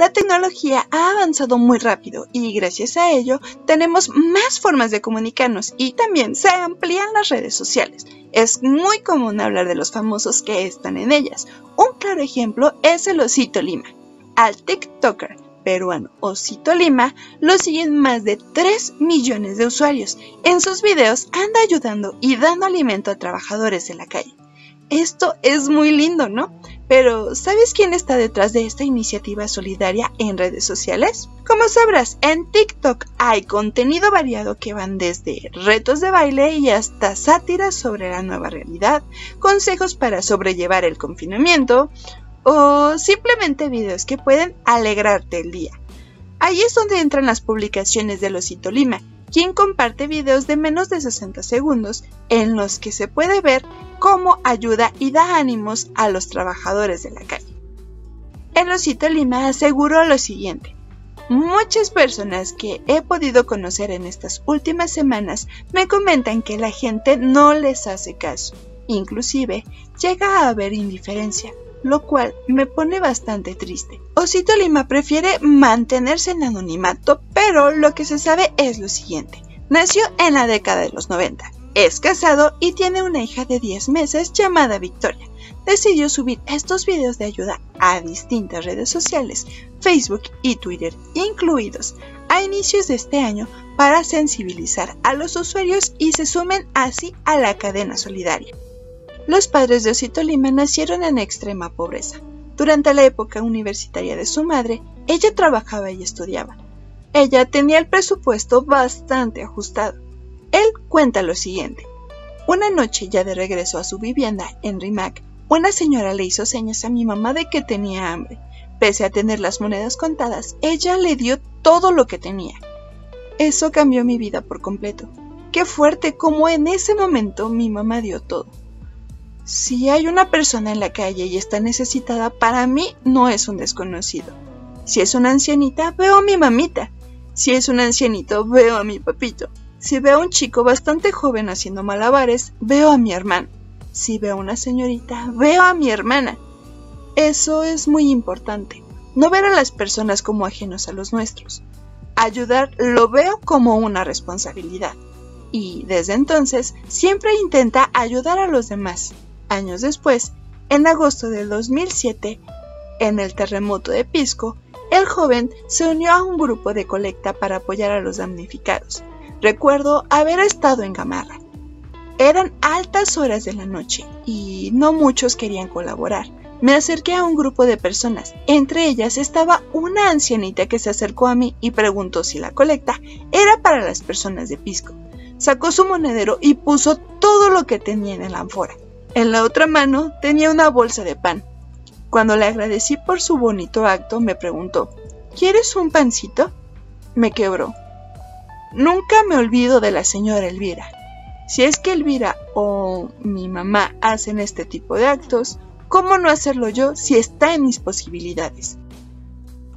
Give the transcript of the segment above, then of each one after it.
La tecnología ha avanzado muy rápido y gracias a ello tenemos más formas de comunicarnos y también se amplían las redes sociales. Es muy común hablar de los famosos que están en ellas. Un claro ejemplo es el Osito Lima. Al TikToker peruano Osito Lima lo siguen más de 3 millones de usuarios. En sus videos anda ayudando y dando alimento a trabajadores de la calle. Esto es muy lindo, ¿no? Pero, ¿sabes quién está detrás de esta iniciativa solidaria en redes sociales? Como sabrás, en TikTok hay contenido variado que van desde retos de baile y hasta sátiras sobre la nueva realidad, consejos para sobrellevar el confinamiento o simplemente videos que pueden alegrarte el día. Ahí es donde entran las publicaciones de Losito Lima, quien comparte videos de menos de 60 segundos en los que se puede ver cómo ayuda y da ánimos a los trabajadores de la calle. El Osito Lima aseguró lo siguiente. Muchas personas que he podido conocer en estas últimas semanas me comentan que la gente no les hace caso. Inclusive llega a haber indiferencia, lo cual me pone bastante triste. Osito Lima prefiere mantenerse en anonimato, pero lo que se sabe es lo siguiente. Nació en la década de los 90. Es casado y tiene una hija de 10 meses llamada Victoria. Decidió subir estos videos de ayuda a distintas redes sociales, Facebook y Twitter incluidos, a inicios de este año para sensibilizar a los usuarios y se sumen así a la cadena solidaria. Los padres de Osito Lima nacieron en extrema pobreza. Durante la época universitaria de su madre, ella trabajaba y estudiaba. Ella tenía el presupuesto bastante ajustado. Él cuenta lo siguiente. Una noche ya de regreso a su vivienda en Rimac, una señora le hizo señas a mi mamá de que tenía hambre. Pese a tener las monedas contadas, ella le dio todo lo que tenía. Eso cambió mi vida por completo. Qué fuerte como en ese momento mi mamá dio todo. Si hay una persona en la calle y está necesitada, para mí no es un desconocido. Si es una ancianita, veo a mi mamita. Si es un ancianito, veo a mi papito. Si veo a un chico bastante joven haciendo malabares, veo a mi hermano. Si veo a una señorita, veo a mi hermana. Eso es muy importante. No ver a las personas como ajenos a los nuestros. Ayudar lo veo como una responsabilidad. Y desde entonces siempre intenta ayudar a los demás. Años después, en agosto del 2007, en el terremoto de Pisco, el joven se unió a un grupo de colecta para apoyar a los damnificados. Recuerdo haber estado en Gamarra. Eran altas horas de la noche y no muchos querían colaborar. Me acerqué a un grupo de personas. Entre ellas estaba una ancianita que se acercó a mí y preguntó si la colecta era para las personas de Pisco. Sacó su monedero y puso todo lo que tenía en el ánfora. En la otra mano tenía una bolsa de pan. Cuando le agradecí por su bonito acto, me preguntó, ¿Quieres un pancito? Me quebró. Nunca me olvido de la señora Elvira. Si es que Elvira o mi mamá hacen este tipo de actos, ¿cómo no hacerlo yo si está en mis posibilidades?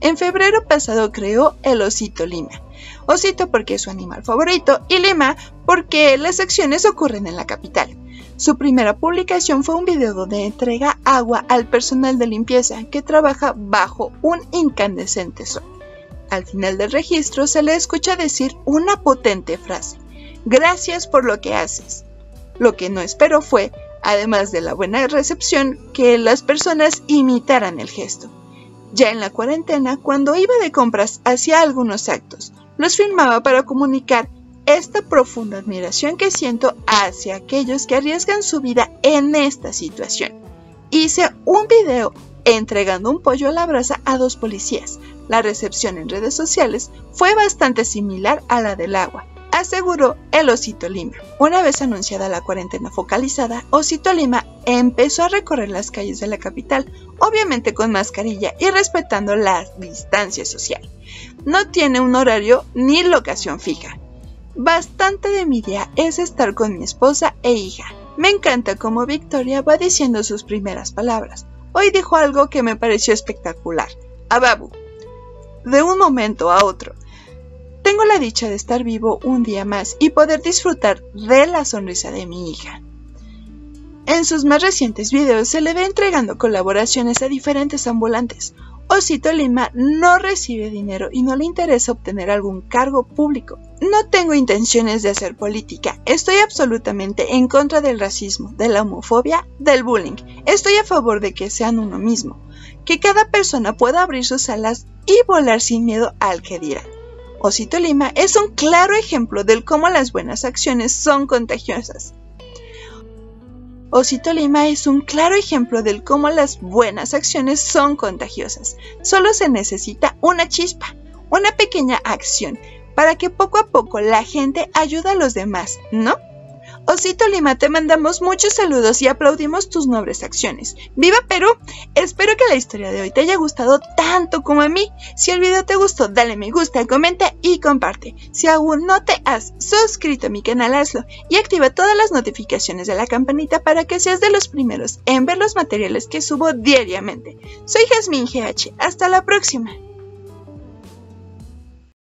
En febrero pasado creó el osito Lima. Osito porque es su animal favorito y Lima porque las acciones ocurren en la capital. Su primera publicación fue un video donde entrega agua al personal de limpieza que trabaja bajo un incandescente sol. Al final del registro se le escucha decir una potente frase, gracias por lo que haces. Lo que no esperó fue, además de la buena recepción, que las personas imitaran el gesto. Ya en la cuarentena, cuando iba de compras, hacía algunos actos. Los filmaba para comunicar esta profunda admiración que siento hacia aquellos que arriesgan su vida en esta situación. Hice un video entregando un pollo a la brasa a dos policías. La recepción en redes sociales fue bastante similar a la del agua, aseguró el Osito Lima. Una vez anunciada la cuarentena focalizada, Osito Lima empezó a recorrer las calles de la capital, obviamente con mascarilla y respetando la distancia social. No tiene un horario ni locación fija, Bastante de mi día es estar con mi esposa e hija. Me encanta cómo Victoria va diciendo sus primeras palabras. Hoy dijo algo que me pareció espectacular. Ababu. De un momento a otro. Tengo la dicha de estar vivo un día más y poder disfrutar de la sonrisa de mi hija. En sus más recientes videos se le ve entregando colaboraciones a diferentes ambulantes. Osito Lima no recibe dinero y no le interesa obtener algún cargo público. No tengo intenciones de hacer política. Estoy absolutamente en contra del racismo, de la homofobia, del bullying. Estoy a favor de que sean uno mismo. Que cada persona pueda abrir sus alas y volar sin miedo al que dirán. Osito Lima es un claro ejemplo del cómo las buenas acciones son contagiosas. Osito Lima es un claro ejemplo del cómo las buenas acciones son contagiosas. Solo se necesita una chispa, una pequeña acción, para que poco a poco la gente ayude a los demás, ¿no? Osito Lima, te mandamos muchos saludos y aplaudimos tus nobles acciones. ¡Viva Perú! Espero que la historia de hoy te haya gustado tanto como a mí. Si el video te gustó, dale me gusta, comenta y comparte. Si aún no te has suscrito a mi canal, hazlo y activa todas las notificaciones de la campanita para que seas de los primeros en ver los materiales que subo diariamente. Soy Jasmine GH. Hasta la próxima.